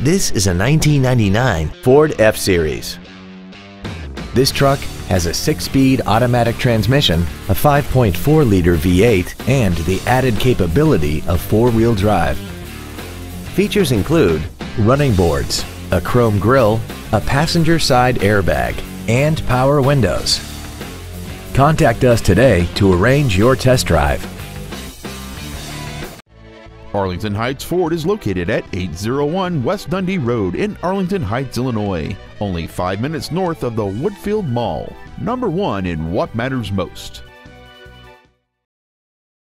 This is a 1999 Ford F-Series. This truck has a 6-speed automatic transmission, a 5.4-liter V8, and the added capability of four-wheel drive. Features include running boards, a chrome grille, a passenger side airbag, and power windows. Contact us today to arrange your test drive. Arlington Heights Ford is located at 801 West Dundee Road in Arlington Heights, Illinois, only five minutes north of the Woodfield Mall, number one in what matters most.